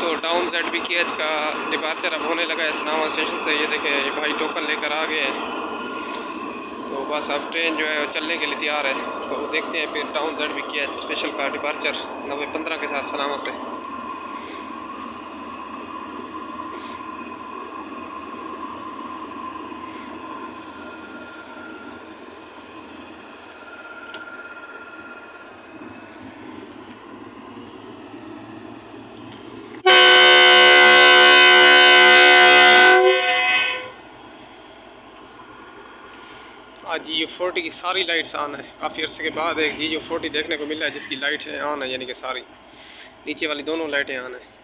तो down Z B K H का departure अब होने लगा है इस्लामा स्टेशन से। ये देखें, ये भाई टोकन लेकर आ गए हैं। तो बस अब ट्रेन जो है चलने के लिए तैयार है। तो देखते हैं फिर down Z B K H special का डिपार्चर नब्बे पंद्रह के साथ सलामत से आज जी फोर्टी की सारी लाइट्स ऑन है। काफ़ी अर्से के बाद एक जी, जो फोर्टी देखने को मिला है, जिसकी लाइट्स ऑन है, यानी कि सारी। नीचे वाली दोनों लाइटें ऑन है।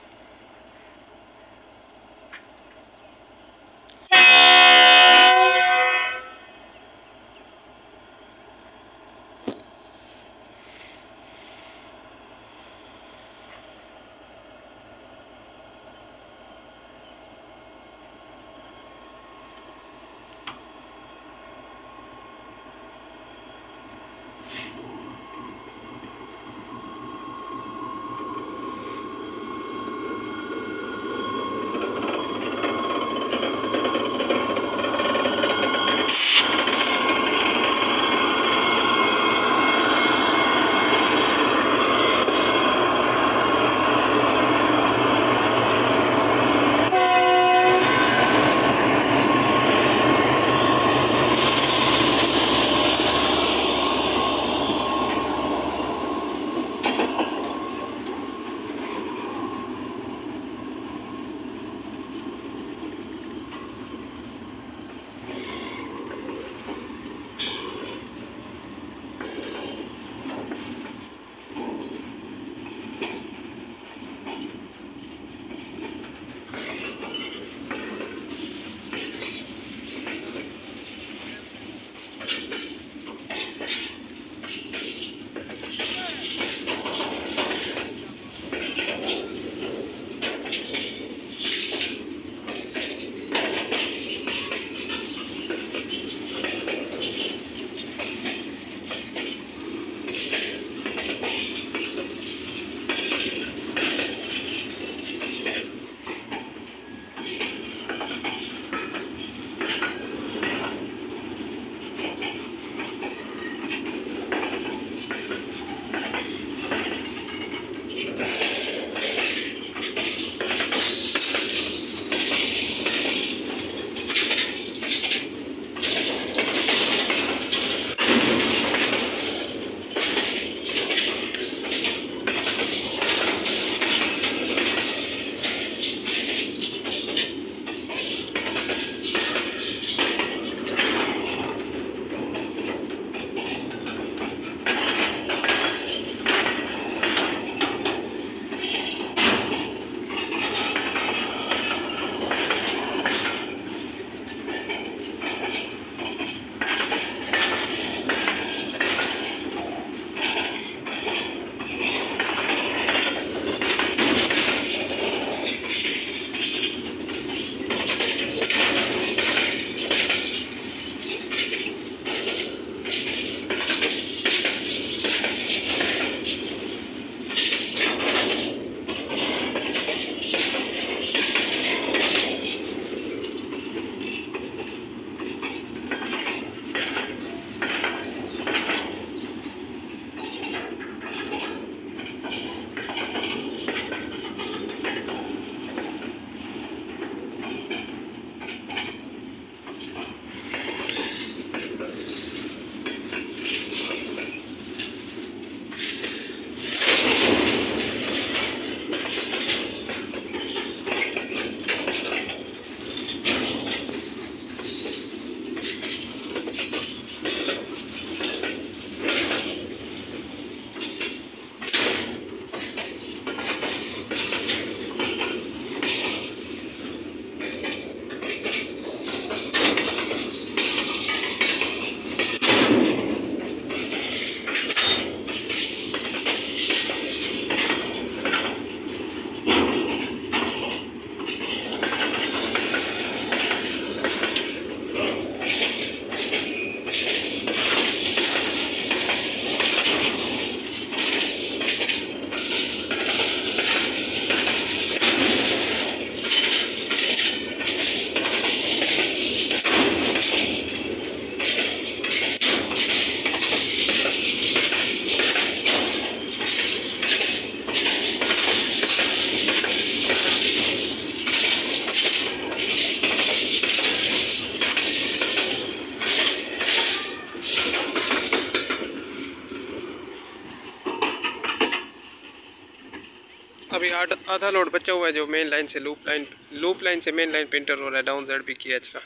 आधा लोड बचा हुआ है जो मेन लाइन से लूप लाइन लूप लाइन से मेन लाइन पेंटर हो रहा है डाउन जेड बी की एच का।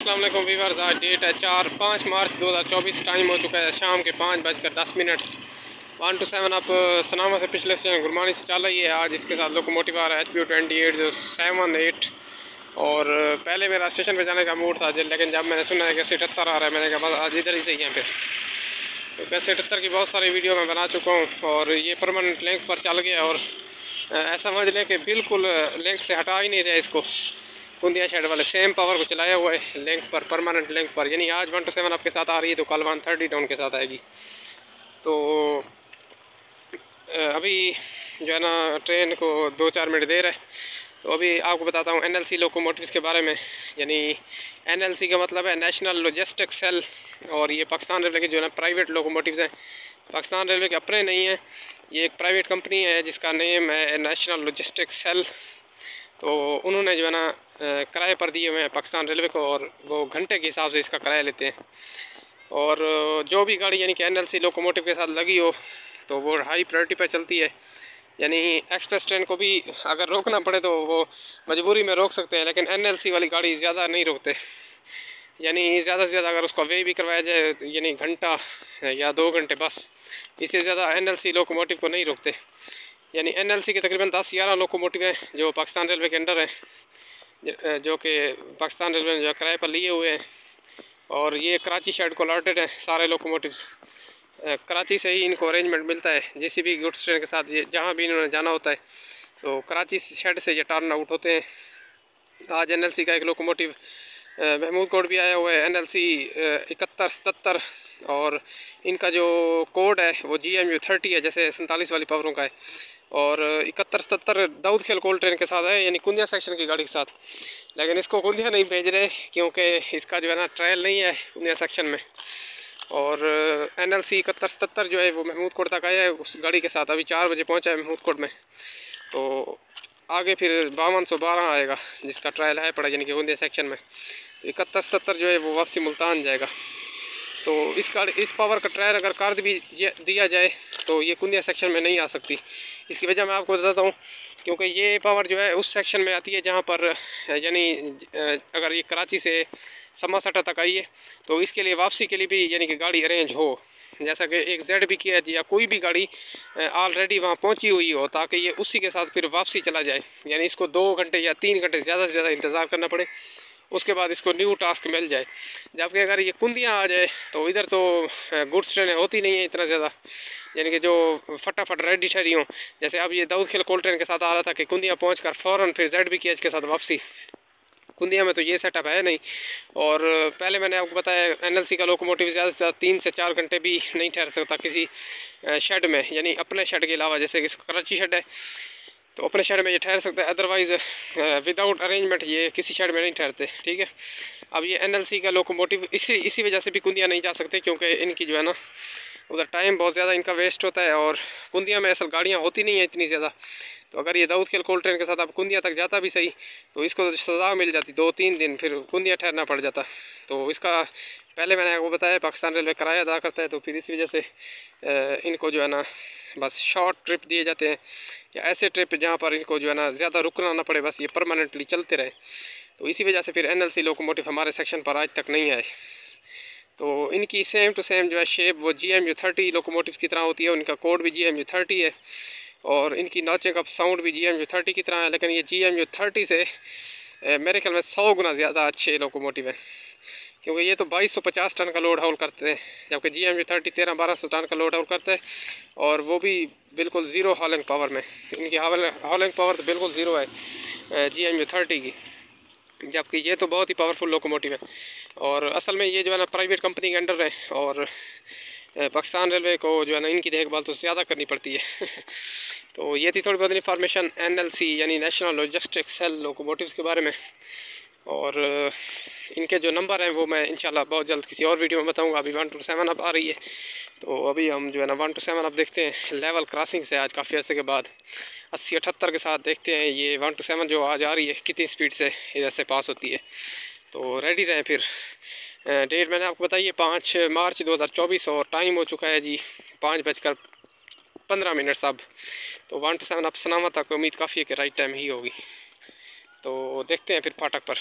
अल्लाम वीवर्स आज डेट है चार पाँच मार्च 2024 टाइम हो चुका है शाम के पाँच बजकर दस मिनट्स वन टू सेवन आप सनामा से पिछले स्टेशन गुरमानी से चल रही है। आज इसके साथ लोकोमोटिव आ रहा है एच पी ट्वेंटी एट जो सेवन एट और पहले मेरा स्टेशन पे जाने का मूड था, लेकिन जब मैंने सुना है कि सीट सिटहत्तर आ रहा है, मैंने कहा, बस आज इधर ही सही है फिर तो वैसे अठहत्तर की बहुत सारी वीडियो मैं बना चुका हूँ और ये परमानेंट लिंक पर चल गया और ऐसा समझ लें कि बिल्कुल लिंक से हटा ही नहीं रहा इसको। कुंदिया शेड वाले सेम पावर को चलाया हुआ है लिंक पर परमानेंट लिंक पर। यानी आज वन टू सेवन आपके साथ आ रही है तो कल वन थर्टी टाउन के साथ आएगी। तो अभी जो है ना ट्रेन को दो चार मिनट देर है। तो अभी आपको बताता हूँ एन एल सी लोकोमोटिव के बारे में। यानी एन एल सी का मतलब है नेशनल लॉजिस्टिक सेल और ये पाकिस्तान रेलवे के जो है प्राइवेट लोकोमोटिव्स हैं। पाकिस्तान रेलवे के अपने नहीं हैं, ये एक प्राइवेट कंपनी है जिसका नेम है नेशनल लॉजिस्टिक सेल तो उन्होंने जो है ना किराए पर दिए हुए हैं पाकिस्तान रेलवे को और वो घंटे के हिसाब से इसका किराया लेते हैं। और जो भी गाड़ी यानी कि एन एल सी लोकोमोटिव के साथ लगी हो तो वो हाई प्रायोरिटी पर चलती है। यानी एक्सप्रेस ट्रेन को भी अगर रोकना पड़े तो वो मजबूरी में रोक सकते हैं, लेकिन एनएलसी वाली गाड़ी ज़्यादा नहीं रोकते। यानी ज़्यादा से ज़्यादा अगर उसका वे भी करवाया जाए, यानी घंटा या दो घंटे बस, इससे ज़्यादा एनएलसी लोकोमोटिव को नहीं रोकते। यानी एनएलसी के तकरीबन दस ग्यारह लोकोमोटिव हैं, जो पाकिस्तान रेलवे के अंडर हैं, जो कि पाकिस्तान रेलवे ने जो किराए पर लिए हुए हैं, और ये कराची शेड को अलॉटेड है सारे लोकोमोटिव्स। कराची से ही इनको अरेंजमेंट मिलता है जिस भी गुड्स ट्रेन के साथ जहाँ भी इन्होंने जाना होता है। तो कराची शेड से ये टर्न आउट होते हैं। आज एनएलसी का एक लोकोमोटिव महमूद कोड भी आया हुआ है एन एल सी इकहत्तर सतर और इनका जो कोड है, वो जी एम यू थर्टी है, जैसे सैंतालीस वाली पावरों का है। और इकहत्तर सतर दाऊद खेल कोल्ड ट्रेन के साथ है, यानी कुंदिया सेक्शन की गाड़ी के साथ। लेकिन इसको कुंदिया नहीं भेज रहे, क्योंकि इसका जो है ना ट्रायल नहीं है कुंदिया सेक्शन में। और एन एल सी इकहत्तर सतर जो है वो महमूद कोट तक आया है। उस गाड़ी के साथ अभी चार बजे पहुँचा है महमूद कोट में। तो आगे फिर बावन सौ बारह आएगा, जिसका ट्रायल है पड़ा यानी कि बूंदे सेक्शन में। तो इकहत्तर सत्तर जो है वो वापसी मुल्तान जाएगा। तो इस गाड़ी, इस पावर का ट्रायल अगर कर भी दिया जाए तो ये कुंदिया सेक्शन में नहीं आ सकती। इसकी वजह मैं आपको बताता हूँ, क्योंकि ये पावर जो है उस सेक्शन में आती है जहाँ पर, यानी अगर ये कराची से समा सटा तक आई है तो इसके लिए वापसी के लिए भी यानी कि गाड़ी अरेंज हो। जैसा कि एक जेड भी किया या कोई भी गाड़ी ऑलरेडी वहाँ पहुँची हुई हो, ताकि ये उसी के साथ फिर वापसी चला जाए। यानी इसको दो घंटे या तीन घंटे ज़्यादा से ज़्यादा इंतज़ार करना पड़े। उसके बाद इसको न्यू टास्क मिल जाए। जबकि अगर ये कुंदियाँ आ जाए तो इधर तो गुड्स ट्रेनें होती नहीं है इतना ज़्यादा। यानी कि जो फटाफट रेडी ठहरी हों। जैसे अब ये दाऊद खेल कोल्ड ट्रेन के साथ आ रहा था कि कुंदियाँ पहुँच कर फ़ौरन फिर जेड बी के साथ वापसी। कुंदिया में तो ये सेटअप है नहीं। और पहले मैंने आपको बताया एनएलसी का लोकोमोटिव ज़्यादा से ज़्यादा तीन से चार घंटे भी नहीं ठहर सकता किसी शेड में, यानी अपने शेड के अलावा, जैसे कि कराची शेड है तो अपने शेड में ये ठहर सकता है। अदरवाइज़ विदाउट अरेंजमेंट ये किसी शेड में नहीं ठहरते, ठीक है? अब ये एनएलसी का लोकोमोटिव इसी इसी वजह से भी कुंदिया नहीं जा सकते, क्योंकि इनकी जो है ना उधर टाइम बहुत ज़्यादा इनका वेस्ट होता है और कुंदिया में असल गाड़ियाँ होती नहीं हैं इतनी ज़्यादा। तो अगर ये दाऊद खेल कोल्ड ट्रेन के साथ अब कुंदिया तक जाता भी सही तो इसको सज़ा मिल जाती दो तीन दिन, फिर कुंदिया ठहरना पड़ जाता। तो इसका पहले मैंने आपको बताया, पाकिस्तान रेलवे किराया अदा करता है तो फिर इस वजह से इनको जो है ना, बस शॉर्ट ट्रिप दिए जाते हैं। या ऐसे ट्रिप जहाँ पर इनको जो है ना, ज़्यादा रुकना ना पड़े, बस ये परमानेंटली चलते रहे। तो इसी वजह से फिर एन एल सी लोकोमोटिव हमारे सेक्शन पर आज तक नहीं आए। तो इनकी सेम टू सेम जो है शेप वो G M U thirty locomotive की तरह होती है, उनका कोड भी जी एम यू थर्टी है और इनकी नॉचिंग का साउंड भी जी एम यू थर्टी की तरह है, लेकिन ये जी एम यू थर्टी से मेरे ख्याल में सौ गुना ज़्यादा अच्छे लोकोमोटिव हैं, क्योंकि ये तो बाईस सौ पचास टन का लोड हाउल करते हैं, जबकि जी एम यू थर्टी तेरह बारह सौ टन का लोड हाउल करते हैं और वो भी बिल्कुल ज़ीरो हॉलिंग पावर में, इनकी हॉलिंग पावर तो बिल्कुल ज़ीरो है जी एम यू थर्टी की। जबकि ये तो बहुत ही पावरफुल लोकोमोटिव है। और असल में ये जो है ना प्राइवेट कंपनी के अंडर है और पाकिस्तान रेलवे को जो है ना, इनकी देखभाल तो ज़्यादा करनी पड़ती है। तो ये थी थोड़ी बहुत इन्फॉर्मेशन एन एल सी यानी नेशनल लॉजिस्टिक सेल लोकोमोटिव्स के बारे में। और इनके जो नंबर हैं वो मैं इंशाल्लाह बहुत जल्द किसी और वीडियो में बताऊँगा। अभी वन टू सेवन अब आ रही है। तो अभी हम जो है ना वन टू सेवन अब देखते हैं। लेवल क्रॉसिंग से आज काफ़ी अर्से के बाद। अस्सी अठहत्तर के साथ देखते हैं ये वन टू सेवन जो आज आ रही है, कितनी स्पीड से इधर से पास होती है। तो रेडी रहें फिर। डेट मैंने आपको बताइए पाँच मार्च 2024 और टाइम हो चुका है जी पाँच बजकर पंद्रह मिनट सब। तो वन टू सेवन अब सनामा तक, उम्मीद काफ़ी है कि राइट टाइम ही होगी। तो देखते हैं फिर फाटक पर।